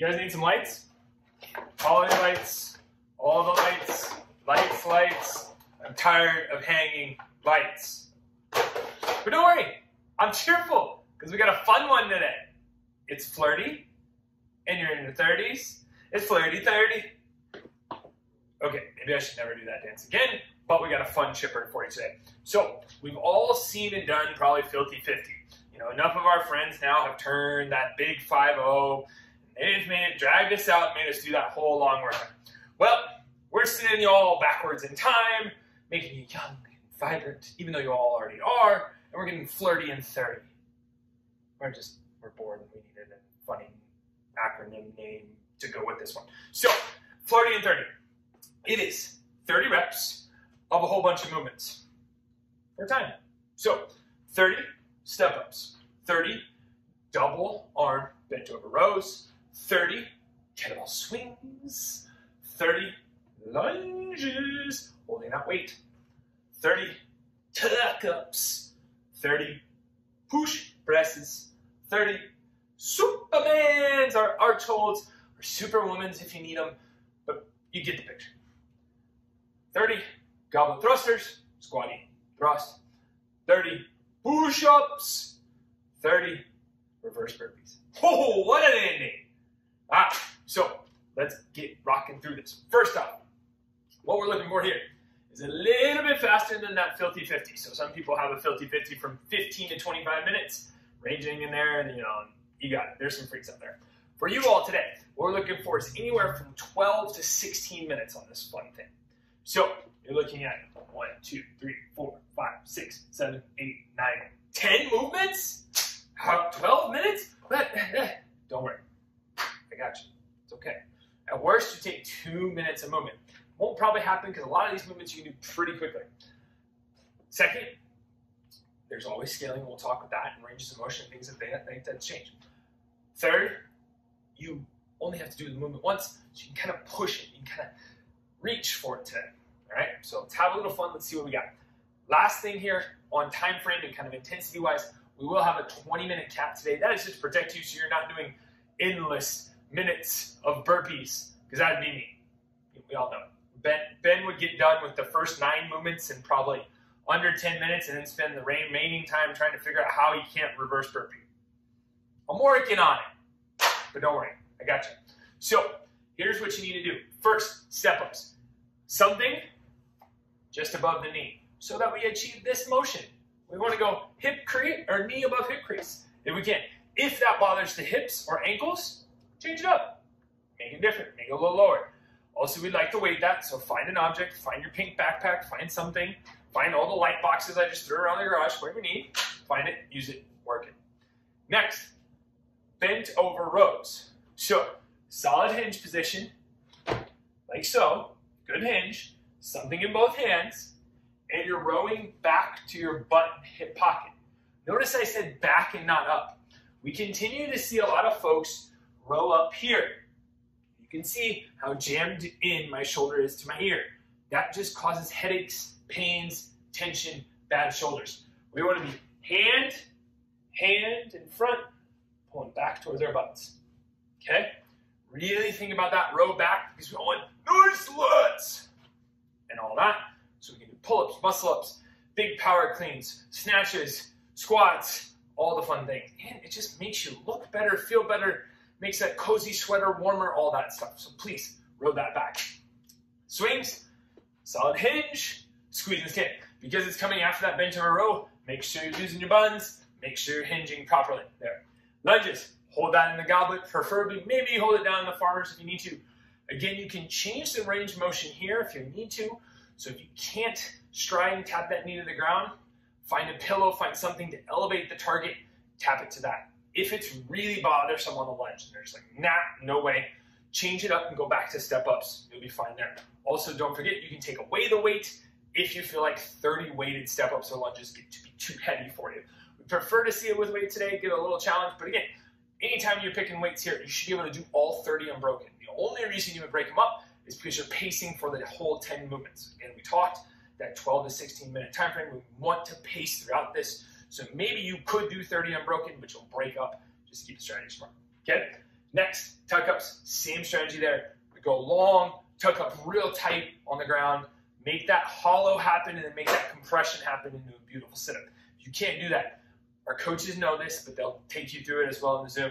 You guys need some lights? Holiday lights, all the lights, lights, lights. I'm tired of hanging lights. But don't worry, I'm cheerful because we got a fun one today. It's flirty, and you're in your 30s. It's flirty 30. Okay, maybe I should never do that dance again, but we got a fun chipper for you today. So, we've all seen and done probably Filthy 50. You know, enough of our friends now have turned that big 5 0 It, dragged us out, made us do that whole long run. Well, we're sending you all backwards in time, making you young and vibrant, even though you all already are, and we're getting flirty and 30. We're just, we're bored and we needed a funny acronym name to go with this one. So, flirty and 30. It is 30 reps of a whole bunch of movements for time. So, 30 step ups, 30 double arm bent over rows, 30 kettlebell swings, 30 lunges, holding that weight, 30 tuck ups, 30 push presses, 30 supermans or arch holds, or superwomans if you need them, but you get the picture. 30 goblet thrusters, squatting, thrust, 30 push ups, 30 reverse burpees. Oh, what an ending! Ah, so let's get rocking through this. First off, what we're looking for here is a little bit faster than that filthy 50. So some people have a filthy 50 from 15 to 25 minutes, ranging in there, and you know, you got it. There's some freaks out there. For you all today, what we're looking for is anywhere from 12 to 16 minutes on this fun thing. So you're looking at 1, 2, 3, 4, 5, 6, 7, 8, 9, 10 movements? 12 minutes? Don't worry. I got you. It's okay. At worst, you take two minutes a movement. Won't probably happen because a lot of these movements you can do pretty quickly. Second, there's always scaling. We'll talk with that and ranges of motion, things that they, they that change. Third, you only have to do the movement once, so you can kind of push it. You can kind of reach for it today. All right. So let's have a little fun. Let's see what we got. Last thing here on time frame and kind of intensity wise, we will have a 20 minute cap today. That is just to protect you so you're not doing endless minutes of burpees because that'd be me. We all know. Ben, ben would get done with the first nine movements in probably under 10 minutes and then spend the remaining time trying to figure out how he can't reverse burpee. I'm working on it, but don't worry, I got you. So here's what you need to do. First, step ups. Something just above the knee so that we achieve this motion. We want to go hip crease or knee above hip crease if we can. If that bothers the hips or ankles, change it up. Make it different, make it a little lower. Also, we'd like to weight that, so find an object, find your pink backpack, find something, find all the light boxes I just threw around the garage, whatever you need, find it, use it, work it. Next, bent over rows. So, solid hinge position, like so, good hinge, something in both hands, and you're rowing back to your butt hip pocket. Notice I said back and not up. We continue to see a lot of folks row up here. You can see how jammed in my shoulder is to my ear. That just causes headaches, pains, tension, bad shoulders. We want to be hand, hand in front, pulling back towards our butts. Okay? Really think about that row back because we want nice lats and all that. So we can do pull-ups, muscle-ups, big power cleans, snatches, squats, all the fun things. And it just makes you look better, feel better, makes that cozy sweater warmer, all that stuff. So please row that back. Swings, solid hinge, squeeze and stand. Because it's coming after that bent over row, make sure you're using your buns, make sure you're hinging properly. There. Lunges, hold that in the goblet, preferably maybe hold it down in the farmers if you need to. Again, you can change the range of motion here if you need to. So if you can't stride and tap that knee to the ground, find a pillow, find something to elevate the target, tap it to that. If it's really bothersome on the lunge, and they're just like, nah, no way, change it up and go back to step ups. You'll be fine there. Also, don't forget, you can take away the weight if you feel like 30 weighted step ups or lunges get to be too heavy for you. We prefer to see it with weight today, give it a little challenge, but again, anytime you're picking weights here, you should be able to do all 30 unbroken. The only reason you would break them up is because you're pacing for the whole 10 movements. Again, we talked that 12 to 16 minute time frame. We want to pace throughout this. So maybe you could do 30 unbroken, but you'll break up. Just keep the strategy smart. Okay? Next, tuck ups, same strategy there. We go long, tuck up real tight on the ground, make that hollow happen, and then make that compression happen into a beautiful sit up. You can't do that. Our coaches know this, but they'll take you through it as well in the Zoom.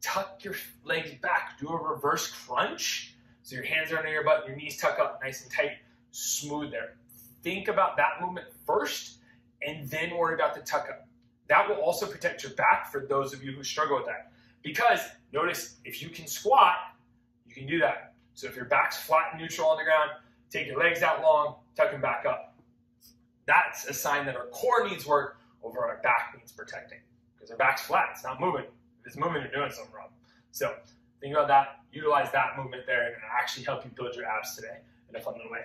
Tuck your legs back, do a reverse crunch. So your hands are under your butt, your knees tuck up nice and tight, smooth there. Think about that movement first, and then worry about the tuck up. That will also protect your back for those of you who struggle with that. Because notice if you can squat, you can do that. So if your back's flat and neutral on the ground, take your legs out long, tuck them back up. That's a sign that our core needs work over our back needs protecting. Because our back's flat, it's not moving. If it's moving, you're doing something wrong. So think about that, utilize that movement there, and it'll actually help you build your abs today in a fun little way.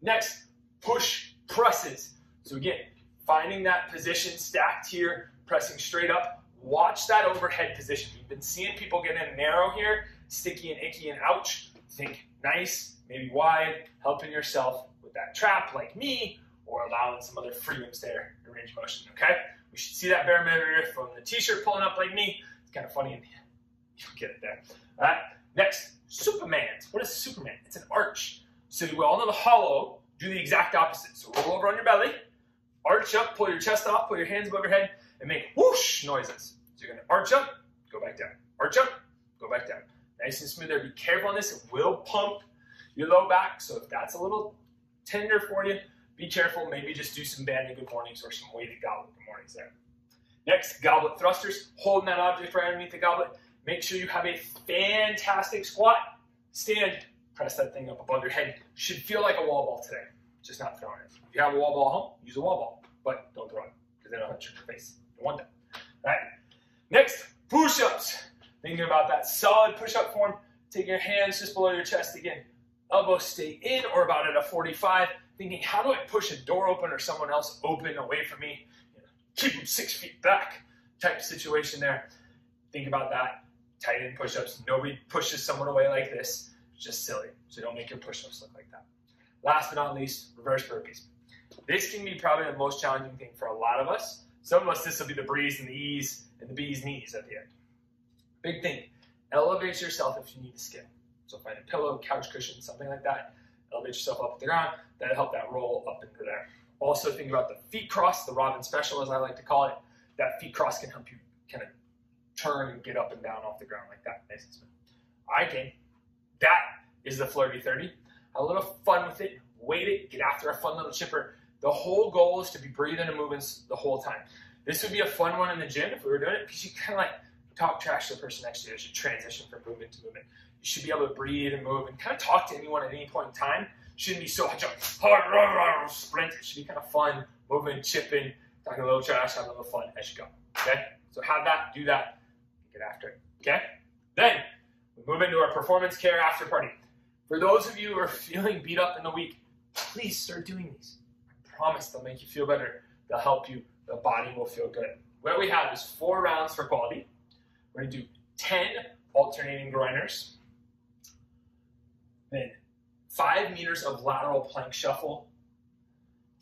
Next, push presses. So again, finding that position stacked here, pressing straight up. Watch that overhead position. You've been seeing people get in narrow here, sticky and icky and ouch. Think nice, maybe wide, helping yourself with that trap like me, or allowing some other freedoms there in range of motion, okay? We should see that barometer from the t-shirt pulling up like me. It's kind of funny, and you get it there. All right, next, Superman. What is Superman? It's an arch. So we all know the hollow, do the exact opposite. So roll over on your belly, arch up, pull your chest off, put your hands above your head, and make whoosh noises. So you're gonna arch up, go back down. Arch up, go back down. Nice and smooth there. Be careful on this. It will pump your low back. So if that's a little tender for you, be careful. Maybe just do some banding good mornings or some weighted goblet good mornings there. Next, goblet thrusters. Holding that object right underneath the goblet. Make sure you have a fantastic squat. Stand, press that thing up above your head. Should feel like a wall ball today, just not throwing it. If you have a wall ball at home, use a wall ball, but don't throw it because it'll hurt your face. Don't want that. All right. Next, push-ups. Thinking about that solid push-up form. Take your hands just below your chest again. Elbows stay in or about at a 45. Thinking, how do I push a door open or someone else open away from me? keep them six feet back type situation there. Think about that. Tight end push-ups. Nobody pushes someone away like this. It's just silly. So don't make your push-ups look like that. Last but not least, reverse burpees. This can be probably the most challenging thing for a lot of us. Some of us, this will be the breeze and the ease and the bee's knees at the end. Big thing, elevate yourself if you need to skip. So find a pillow, couch cushion, something like that. Elevate yourself up the ground. That'll help that roll up into there. Also think about the feet cross, the Robin special as I like to call it. That feet cross can help you kind of turn and get up and down off the ground like that. Nice and smooth. I can. That is the flirty 30. A little fun with it. Weight it. Get after a fun little chipper. The whole goal is to be breathing and moving the whole time. This would be a fun one in the gym if we were doing it because you kind of like talk trash to the person next to you as you transition from movement to movement. You should be able to breathe and move and kind of talk to anyone at any point in time. Shouldn't be so hard, hard sprint. It should be kind of fun, moving, chipping, talking a little trash, having a little fun as you go. Okay? So have that, do that, get after it. Okay? Then we move into our performance care after party. For those of you who are feeling beat up in the week, please start doing these. I promise they'll make you feel better. They'll help you. The body will feel good. What we have is four rounds for quality. We're going to do 10 alternating groiners. Then five meters of lateral plank shuffle,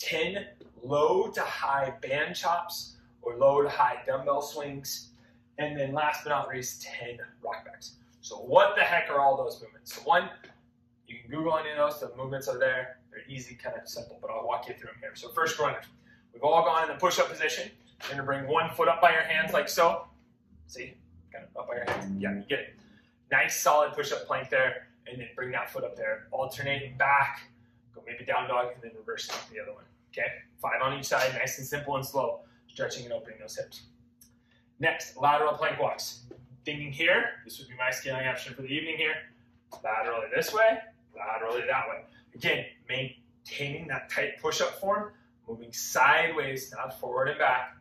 10 low to high band chops or low to high dumbbell swings, and then last but not least, 10 rockbacks. So what the heck are all those movements? One, you can Google any of those, the movements are there. They're easy, kind of simple, but I'll walk you through them here. So first groiners. We've all gone in the push-up position. You're gonna bring one foot up by your hands like so. See, kind of up by your hands. Yeah, you get it. Nice solid push-up plank there and then bring that foot up there, alternating back, go maybe down dog, and then reverse to the other one. Okay, five on each side, nice and simple and slow, stretching and opening those hips. Next, lateral plank walks. Thinking here, this would be my scaling option for the evening here. Laterally this way, that way. Again, maintaining that tight push-up form, moving sideways, not forward and back,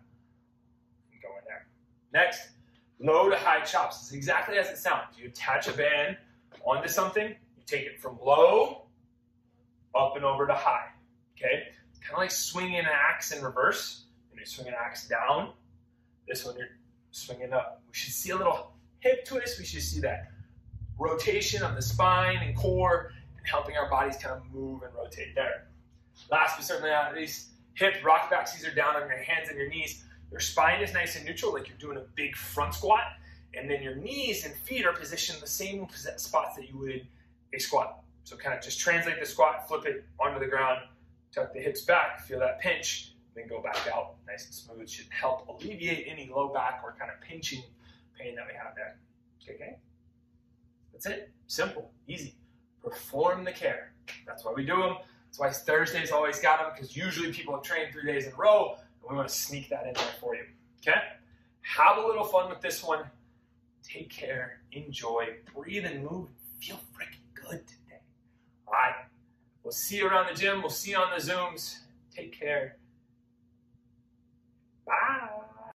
and going there. Next, low to high chops. It's exactly as it sounds. You attach a band onto something, you take it from low up and over to high. Okay? Kind of like swinging an axe in reverse. When you swing an axe down, this one you're swinging up. We should see a little hip twist. We should see that rotation on the spine and core helping our bodies kind of move and rotate there. Last but certainly not least, hip rock back are down on your hands and your knees. Your spine is nice and neutral, like you're doing a big front squat, and then your knees and feet are positioned the same spots that you would a squat. So kind of just translate the squat, flip it onto the ground, tuck the hips back, feel that pinch, then go back out nice and smooth. Should help alleviate any low back or kind of pinching pain that we have there. Okay? That's it. Simple, easy. Perform the care. That's why we do them. That's why Thursdays always got them, because usually people have trained three days in a row, and we want to sneak that in there for you. Okay? Have a little fun with this one. Take care, enjoy, breathe and move, feel freaking good today. All right? We'll see you around the gym. We'll see you on the Zooms. Take care. Bye.